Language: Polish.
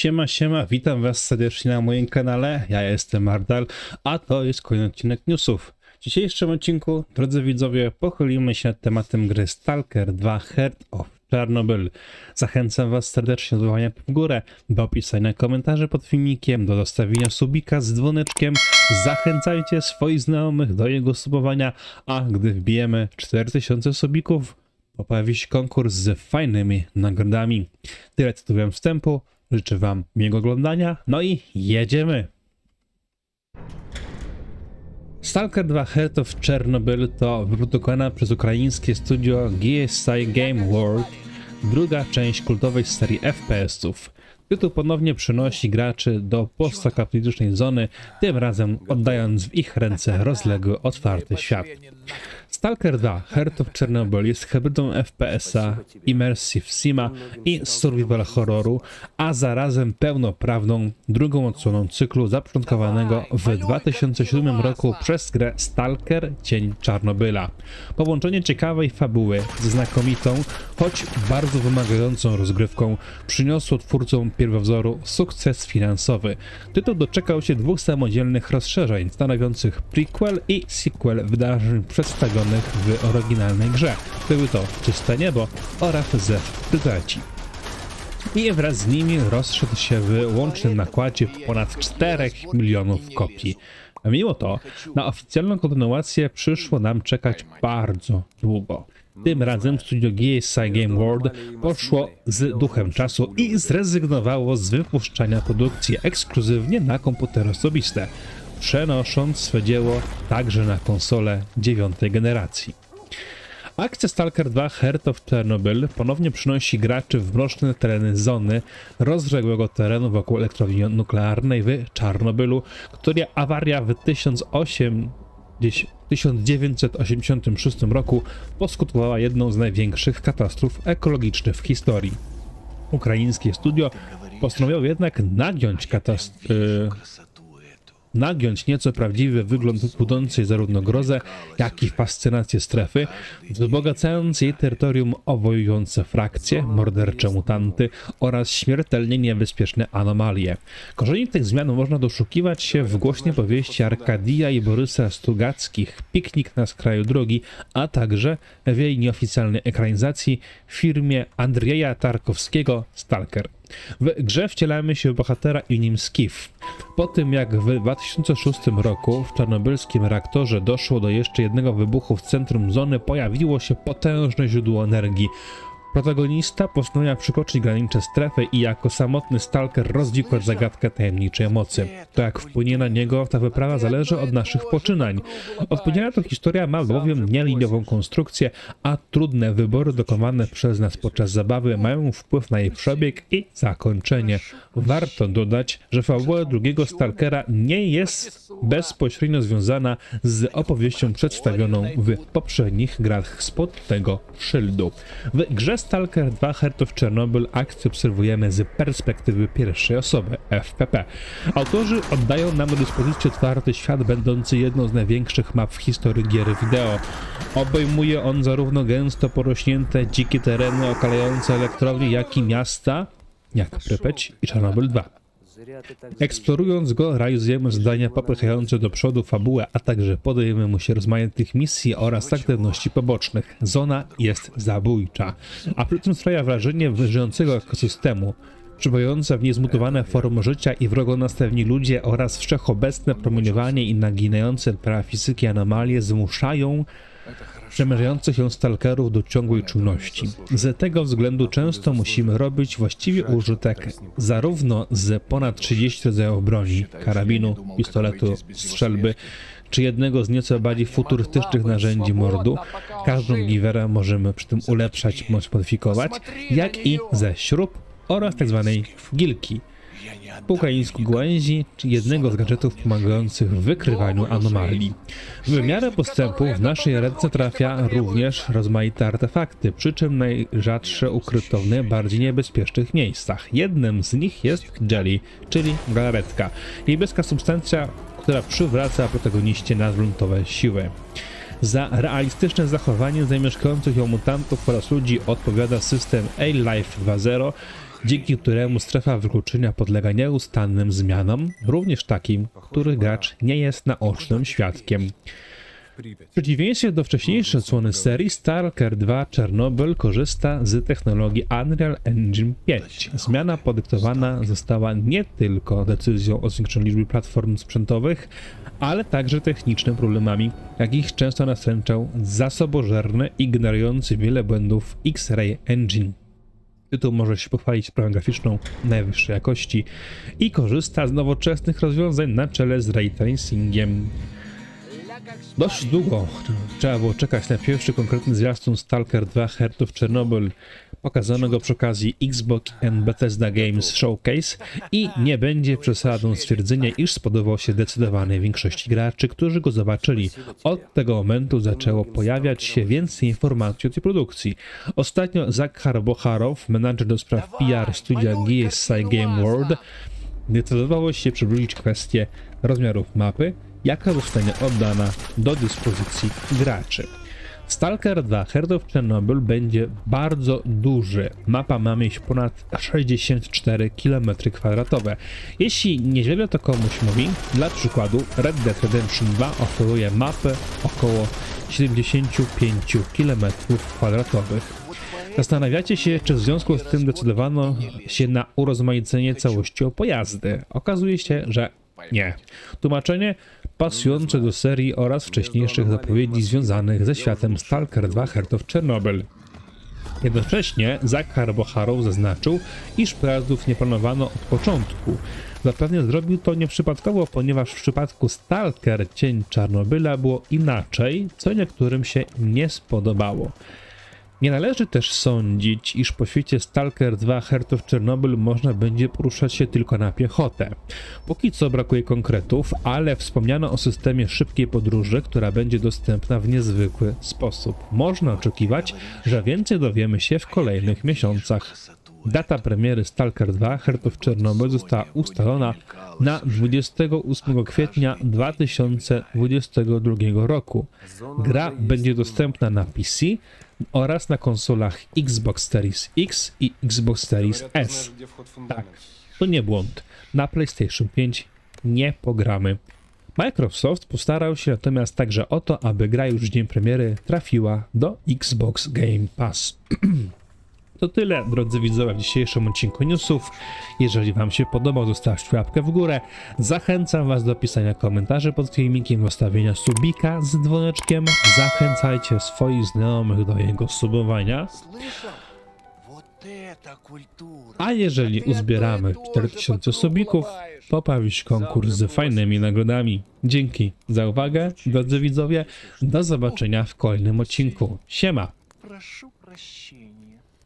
Siema, siema, witam was serdecznie na moim kanale, ja jestem Mardal, a to jest kolejny odcinek newsów. W dzisiejszym odcinku, drodzy widzowie, pochylimy się nad tematem gry Stalker 2 Heart of Chernobyl. Zachęcam was serdecznie do złamania w górę, do opisania komentarzy pod filmikiem, do zostawienia subika z dzwoneczkiem. Zachęcajcie swoich znajomych do jego subowania, a gdy wbijemy 4000 subików, pojawi się konkurs z fajnymi nagrodami. Tyle tytułem wstępu. Życzę Wam miłego oglądania. No i jedziemy! Stalker 2 Heart of Chernobyl to wyprodukowana przez ukraińskie studio GSI Game World druga część kultowej serii FPS-ów. Tytuł ponownie przynosi graczy do postapokaliptycznej zony, tym razem oddając w ich ręce rozległy, otwarty świat. Stalker 2 Heart of Chernobyl jest hybrydą FPS-a, Immersive Sima i survival horroru, a zarazem pełnoprawną drugą odsłoną cyklu zapoczątkowanego w 2007 roku przez grę Stalker Cień Czarnobyla. Połączenie ciekawej fabuły ze znakomitą, choć bardzo wymagającą rozgrywką przyniosło twórcom pierwowzoru sukces finansowy. Tytuł doczekał się dwóch samodzielnych rozszerzeń stanowiących prequel i sequel wydarzeń przedstawionych w oryginalnej grze. Były to Czyste Niebo oraz ze Tyteci. I wraz z nimi rozszedł się w łącznym nakładzie ponad 4 milionów kopii. A mimo to, na oficjalną kontynuację przyszło nam czekać bardzo długo. Tym razem studio GSI Game World poszło z duchem czasu i zrezygnowało z wypuszczania produkcji ekskluzywnie na komputery osobiste przenosząc swe dzieło także na konsole dziewiątej generacji. Akcja Stalker 2 Heart of Chernobyl ponownie przynosi graczy w mroczne tereny zony rozległego terenu wokół elektrowni nuklearnej w Czarnobylu, której awaria w 1986 roku poskutkowała jedną z największych katastrof ekologicznych w historii. Ukraińskie studio postanowiło jednak nagiąć katastrofę nagiąć nieco prawdziwy wygląd budzącej zarówno grozę, jak i fascynację strefy, wzbogacając jej terytorium o frakcje, mordercze mutanty oraz śmiertelnie niebezpieczne anomalie. Korzeni tych zmian można doszukiwać się w głośnej powieści Arkadia i Borysa Stugackich Piknik na skraju drogi, a także w jej nieoficjalnej ekranizacji w firmie Andrzeja Tarkowskiego Stalker. W grze wcielamy się w bohatera imieniem Skif. Po tym jak w 2006 roku w czarnobylskim reaktorze doszło do jeszcze jednego wybuchu w centrum zony, pojawiło się potężne źródło energii. Protagonista postanawia przekroczyć granicze strefy i jako samotny stalker rozwikłać zagadkę tajemniczej mocy. To jak wpłynie na niego ta wyprawa zależy od naszych poczynań. Odpowiedzialna to historia ma bowiem nieliniową konstrukcję, a trudne wybory dokonane przez nas podczas zabawy mają wpływ na jej przebieg i zakończenie. Warto dodać, że fabuła drugiego stalkera nie jest bezpośrednio związana z opowieścią przedstawioną w poprzednich grach spod tego szyldu. W grze Stalker 2 Heart of Chernobyl akcję obserwujemy z perspektywy pierwszej osoby, FPP. Autorzy oddają nam do dyspozycji otwarty świat będący jedną z największych map w historii gier wideo. Obejmuje on zarówno gęsto porośnięte dzikie tereny okalające elektrownie, jak i miasta, jak Prypeć i Czarnobyl 2. Eksplorując go, realizujemy zadania popychające do przodu fabułę, a także podejmujemy mu się rozmaitych misji oraz aktywności pobocznych. Zona jest zabójcza, a przy tym sprawia wrażenie żyjącego ekosystemu. Przybywające w niezmutowane formy życia i wrogonastewni ludzie oraz wszechobecne promieniowanie i naginające prawa fizyki anomalie zmuszają przemierzających ją stalkerów do ciągłej czujności. Z tego względu często musimy robić właściwie użytek zarówno z ponad 30 rodzajów broni, karabinu, pistoletu, strzelby, czy jednego z nieco bardziej futurystycznych narzędzi mordu. Każdą giwerę możemy przy tym ulepszać bądź modyfikować, jak i ze śrub oraz tzw. Tak gilki, po ukraińsku jednego z gadżetów pomagających w wykrywaniu anomalii. W miarę postępu w naszej ręce trafia również rozmaite artefakty, przy czym najrzadsze ukryto w najbardziej niebezpiecznych miejscach. Jednym z nich jest jelly, czyli galaretka, niebieska substancja, która przywraca protagoniście nadgruntowe siły. Za realistyczne zachowanie zamieszkujących ją mutantów oraz ludzi odpowiada system A-Life 2.0, dzięki któremu strefa wykluczenia podlega nieustannym zmianom, również takim, których gracz nie jest naocznym świadkiem. W przeciwieństwie do wcześniejszej odsłony serii, Stalker 2 Chernobyl korzysta z technologii Unreal Engine 5. Zmiana podyktowana została nie tylko decyzją o zwiększeniu liczby platform sprzętowych, ale także technicznymi problemami, jakich często nastręczał zasobożerny, ignorujący wiele błędów X-Ray Engine. Tytuł może się pochwalić sprawą graficzną najwyższej jakości i korzysta z nowoczesnych rozwiązań na czele z ray tracingiem. Dość długo trzeba było czekać na pierwszy konkretny zwiastun Stalker 2 Heart of Chernobyl. Pokazano go przy okazji Xbox and Bethesda Games Showcase i nie będzie przesadą stwierdzenia, iż spodobał się zdecydowanej większości graczy, którzy go zobaczyli. Od tego momentu zaczęło pojawiać się więcej informacji o tej produkcji. Ostatnio Zakhar Bocharow, menadżer do spraw PR studia GSI Game World, decydowało się przybliżyć kwestię rozmiarów mapy, jaka zostanie oddana do dyspozycji graczy. Stalker 2 Heart of Chernobyl będzie bardzo duży. Mapa ma mieć ponad 64 km2. Jeśli niewiele to komuś mówi, dla przykładu Red Dead Redemption 2 oferuje mapę około 75 km2. Zastanawiacie się, czy w związku z tym decydowano się na urozmaicenie całości o pojazdy. Okazuje się, że nie. Tłumaczenie pasujące do serii oraz wcześniejszych zapowiedzi związanych ze światem Stalker 2 Heart of Chernobyl. Jednocześnie Zakhar Bocharow zaznaczył, iż pojazdów nie planowano od początku. Zapewne zrobił to nieprzypadkowo, ponieważ w przypadku Stalker Cień Czarnobyla było inaczej, co niektórym się nie spodobało. Nie należy też sądzić, iż po świecie Stalker 2 Heart of Chernobyl można będzie poruszać się tylko na piechotę. Póki co brakuje konkretów, ale wspomniano o systemie szybkiej podróży, która będzie dostępna w niezwykły sposób. Można oczekiwać, że więcej dowiemy się w kolejnych miesiącach. Data premiery Stalker 2 Heart of Chernobyl została ustalona na 28 kwietnia 2022 roku. Gra będzie dostępna na PC oraz na konsolach Xbox Series X i Xbox Series S. Tak, to nie błąd. Na PlayStation 5 nie pogramy. Microsoft postarał się natomiast także o to, aby gra już w dzień premiery trafiła do Xbox Game Pass. To tyle, drodzy widzowie, w dzisiejszym odcinku newsów. Jeżeli Wam się podobał, zostawcie łapkę w górę. Zachęcam Was do pisania komentarzy pod filmikiem, zostawienia subika z dzwoneczkiem. Zachęcajcie swoich znajomych do jego subowania. A jeżeli uzbieramy 4000 subików, popawić konkurs z fajnymi nagrodami. Dzięki za uwagę, drodzy widzowie. Do zobaczenia w kolejnym odcinku. Siema!